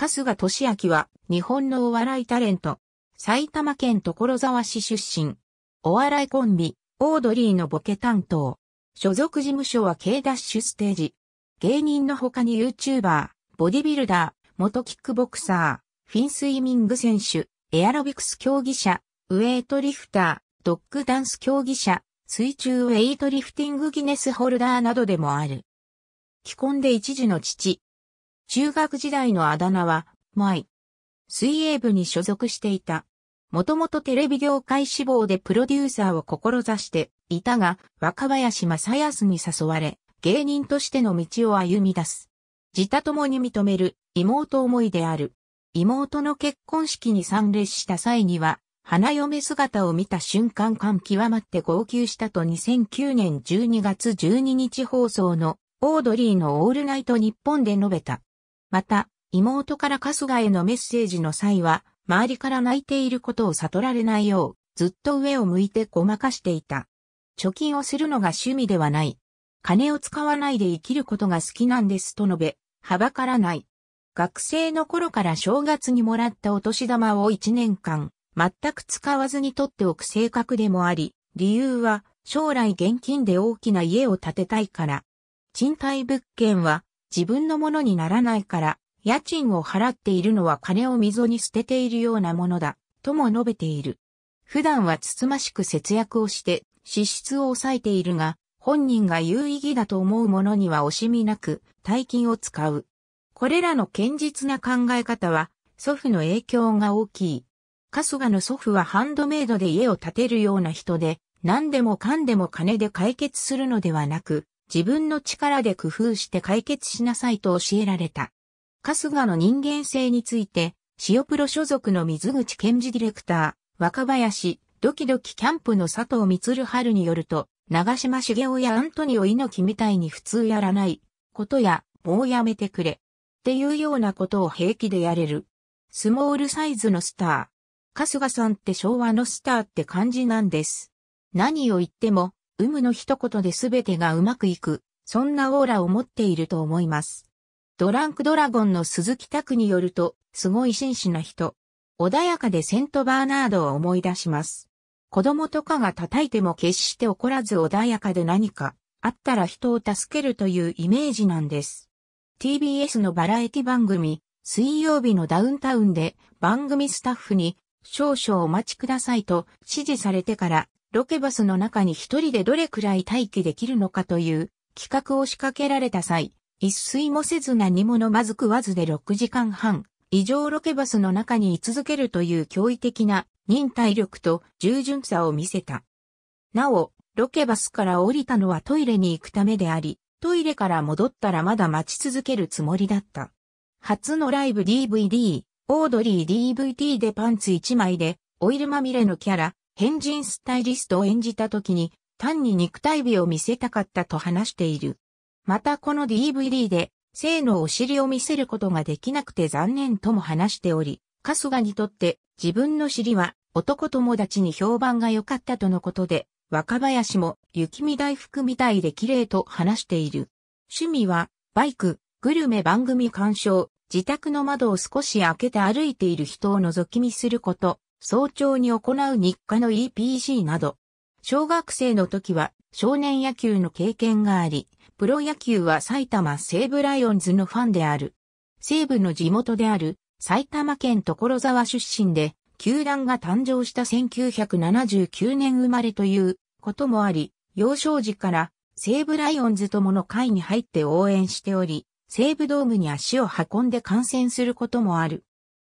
春日俊明は日本のお笑いタレント。埼玉県所沢市出身。お笑いコンビ、オードリーのボケ担当。所属事務所は K ダッシュステージ。芸人の他に YouTuber、ボディビルダー、元キックボクサー、フィンスイミング選手、エアロビクス競技者、ウェイトリフター、ドッグダンス競技者、水中ウェイトリフティングギネスホルダーなどでもある。既婚で一児の父。中学時代のあだ名は、マイ。水泳部に所属していた。もともとテレビ業界志望でプロデューサーを志していたが、若林正康に誘われ、芸人としての道を歩み出す。自他共に認める妹思いである。妹の結婚式に参列した際には、花嫁姿を見た瞬間感極まって号泣したと2009年12月12日放送のオードリーのオールナイト日本で述べた。また、妹から春日へのメッセージの際は、周りから泣いていることを悟られないよう、ずっと上を向いてごまかしていた。貯金をするのが趣味ではない。金を使わないで生きることが好きなんですと述べ、はばからない。学生の頃から正月にもらったお年玉を1年間、全く使わずに取っておく性格でもあり、理由は将来現金で大きな家を建てたいから。賃貸物件は自分のものにならないから、家賃を払っているのは金を溝に捨てているようなものだ、とも述べている。普段はつつましく節約をして支出を抑えているが、本人が有意義だと思うものには惜しみなく大金を使う。これらの堅実な考え方は祖父の影響が大きい。春日の祖父はハンドメイドで家を建てるような人で、何でもかんでも金で解決するのではなく、自分の力で工夫して解決しなさいと教えられた。春日の人間性について、塩プロ所属の水口健二ディレクター、若林、ドキドキキャンプの佐藤光春によると、長島茂雄やアントニオ猪木みたいに普通やらないことや、もうやめてくれ。っていうようなことを平気でやれる。スモールサイズのスター。春日さんって昭和のスターって感じなんです。何を言っても、有無の一言で全てがうまくいく、そんなオーラを持っていると思います。ドランクドラゴンの鈴木拓によると、すごい真摯な人。穏やかでセントバーナードを思い出します。子供とかが叩いても決して怒らず穏やかで何かあったら人を助けるというイメージなんです。TBS のバラエティ番組、水曜日のダウンタウンで番組スタッフに少々お待ちくださいと指示されてからロケバスの中に一人でどれくらい待機できるのかという企画を仕掛けられた際、一睡もせず何も飲まず食わずで6時間半、以上ロケバスの中に居続けるという驚異的な忍耐力と従順さを見せた。なお、ロケバスから降りたのはトイレに行くためであり、トイレから戻ったらまだ待ち続けるつもりだった。初のライブ DVD、オードリー DVD でパンツ1枚で、オイルまみれのキャラ、変人スタイリストを演じた時に単に肉体美を見せたかったと話している。またこの DVD で性のお尻を見せることができなくて残念とも話しており、春日にとって自分の尻は男友達に評判が良かったとのことで、若林も雪見大福みたいで綺麗と話している。趣味はバイク、グルメ番組鑑賞、自宅の窓を少し開けて歩いている人を覗き見すること、早朝に行う日課の EPC など、小学生の時は少年野球の経験があり、プロ野球は埼玉西武ライオンズのファンである。西武の地元である埼玉県所沢出身で、球団が誕生した1979年生まれということもあり、幼少時から西武ライオンズともの会に入って応援しており、西武ドームに足を運んで観戦することもある。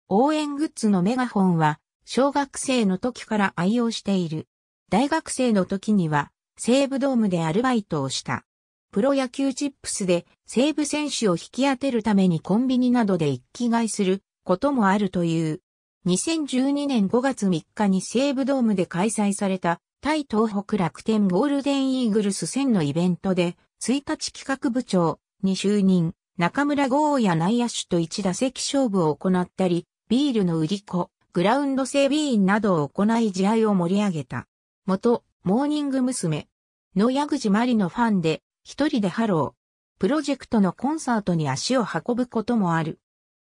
応援グッズのメガホンは小学生の時から愛用している。大学生の時には西武ドームでアルバイトをした。プロ野球チップスで西武選手を引き当てるためにコンビニなどで一気買いすることもあるという。2012年5月3日に西武ドームで開催された対東北楽天ゴールデンイーグルス戦のイベントで1日企画部長に就任、中村豪也内野手と1打席勝負を行ったり、ビールの売り子、グラウンド整備員などを行い試合を盛り上げた。元、モーニング娘。の矢口真里のファンで、一人でハロー!プロジェクトのコンサートに足を運ぶこともある。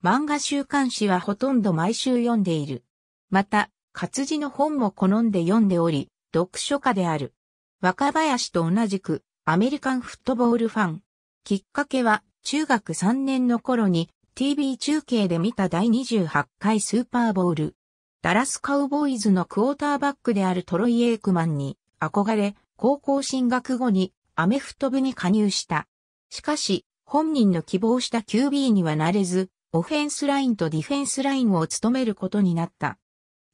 漫画週刊誌はほとんど毎週読んでいる。また、活字の本も好んで読んでおり、読書家である。若林と同じくアメリカンフットボールファン。きっかけは中学3年の頃に TV 中継で見た第28回スーパーボウル。ダラスカウボーイズのクォーターバックであるトロイ・エイクマンに憧れ、高校進学後にアメフト部に加入した。しかし、本人の希望した QB にはなれず、オフェンスラインとディフェンスラインを務めることになった。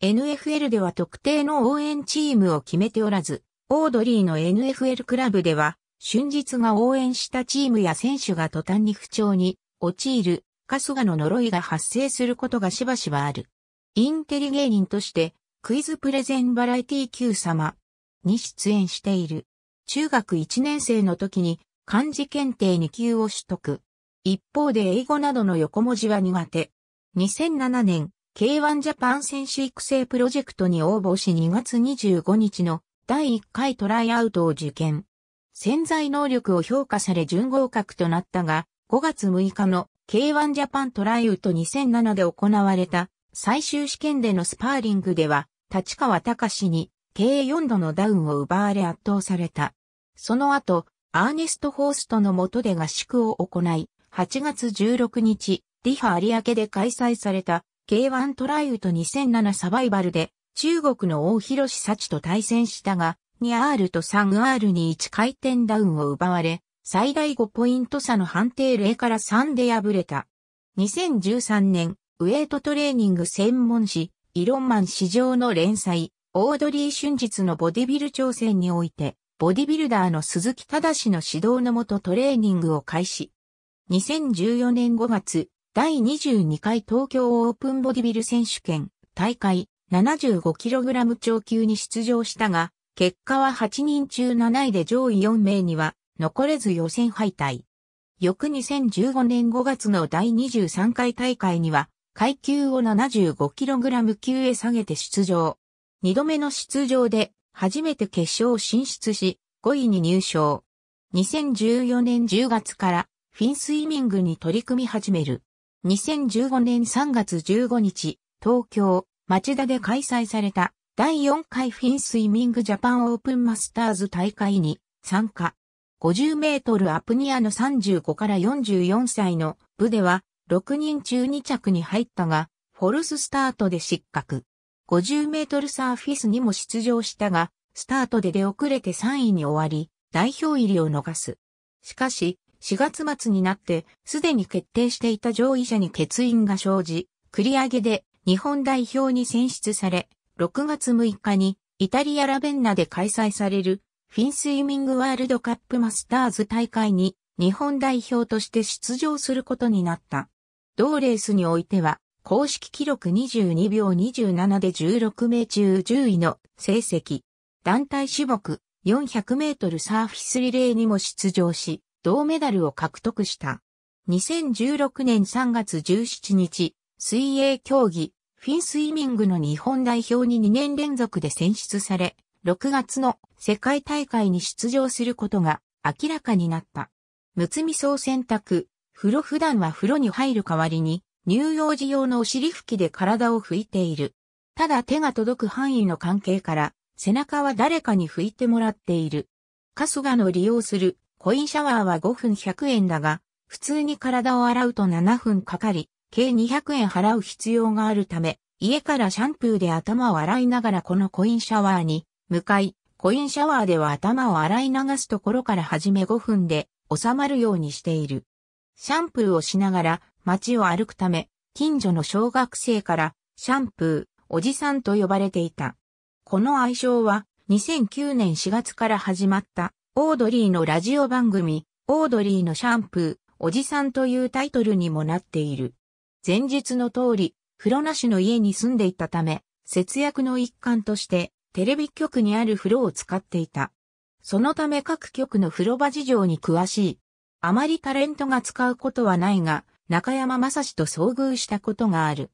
NFL では特定の応援チームを決めておらず、オードリーの NFL クラブでは、春日が応援したチームや選手が途端に不調に陥る、春日の呪いが発生することがしばしばある。インテリ芸人として、クイズプレゼンバラエティ Q 様に出演している。中学1年生の時に漢字検定2級を取得。一方で英語などの横文字は苦手。2007年、K1 ジャパン選手育成プロジェクトに応募し2月25日の第1回トライアウトを受験。潜在能力を評価され準合格となったが、5月6日の K1 ジャパントライアウト2007で行われた最終試験でのスパーリングでは、立川隆史に計4度のダウンを奪われ圧倒された。その後、アーネスト・ホーストの下で合宿を行い、8月16日、ディファ有明で開催された K1 トライウト2007サバイバルで中国の大広志幸と対戦したが、2R と 3R に1回転ダウンを奪われ、最大5ポイント差の判定0から3で敗れた。2013年、ウェイトトレーニング専門誌、イロンマン市場の連載、オードリー春日のボディビル挑戦において、ボディビルダーの鈴木正の指導のもとトレーニングを開始。2014年5月、第22回東京オープンボディビル選手権大会 75kg 超級に出場したが、結果は8人中7位で上位4名には残れず予選敗退。翌2015年5月の第23回大会には階級を 75kg 級へ下げて出場。2度目の出場で初めて決勝進出し5位に入賞。2014年10月からフィンスイミングに取り組み始める。2015年3月15日、東京、町田で開催された第4回フィンスイミングジャパンオープンマスターズ大会に参加。50メートルアプニアの35から44歳の部では6人中2着に入ったが、フォルススタートで失格。50メートルサーフィスにも出場したが、スタートで出遅れて3位に終わり、代表入りを逃す。しかし、4月末になってすでに決定していた上位者に欠員が生じ、繰り上げで日本代表に選出され、6月6日にイタリアラベンナで開催されるフィンスイミングワールドカップマスターズ大会に日本代表として出場することになった。同レースにおいては公式記録22秒27で16名中10位の成績。団体種目400メートルサーフィスリレーにも出場し、銅メダルを獲得した。2016年3月17日、水泳競技、フィンスイミングの日本代表に2年連続で選出され、6月の世界大会に出場することが明らかになった。むつみそう選択、風呂普段は風呂に入る代わりに、乳幼児用のお尻拭きで体を拭いている。ただ手が届く範囲の関係から、背中は誰かに拭いてもらっている。春日の利用するコインシャワーは5分100円だが、普通に体を洗うと7分かかり、計200円払う必要があるため、家からシャンプーで頭を洗いながらこのコインシャワーに向かい、コインシャワーでは頭を洗い流すところから始め5分で収まるようにしている。シャンプーをしながら街を歩くため、近所の小学生からシャンプー、おじさんと呼ばれていた。この愛称は2009年4月から始まったオードリーのラジオ番組、オードリーのシャンプー、おじさんというタイトルにもなっている。前日の通り、風呂なしの家に住んでいたため、節約の一環として、テレビ局にある風呂を使っていた。そのため各局の風呂場事情に詳しい。あまりタレントが使うことはないが、中山正史と遭遇したことがある。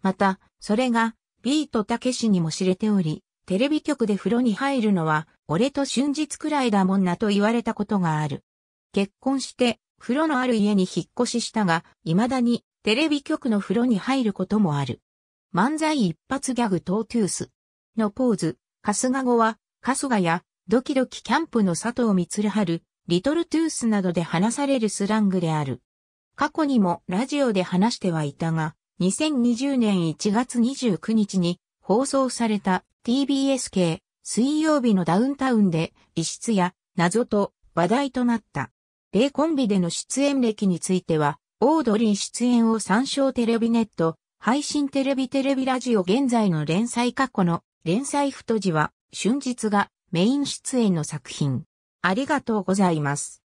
また、それが、ビートたけしにも知れており、テレビ局で風呂に入るのは、俺と春日くらいだもんなと言われたことがある。結婚して、風呂のある家に引っ越ししたが、未だに、テレビ局の風呂に入ることもある。漫才一発ギャグトートゥースのポーズ、春日語は、春日や、ドキドキキャンプの佐藤光春、リトルトゥースなどで話されるスラングである。過去にもラジオで話してはいたが、2020年1月29日に放送された TBS 系水曜日のダウンタウンで異質や謎と話題となった。米コンビでの出演歴については、オードリー出演を参照テレビネット、配信テレビテレビラジオ現在の連載過去の連載太字は、春日がメイン出演の作品。ありがとうございます。